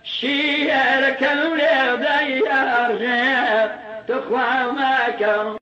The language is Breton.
وفلوي بالي وحاليا كيت ما تكمشير تيلي اسمع ليا كذا ارامي جمالهم هتي ومكان شير كم لي ديار تخوى مكان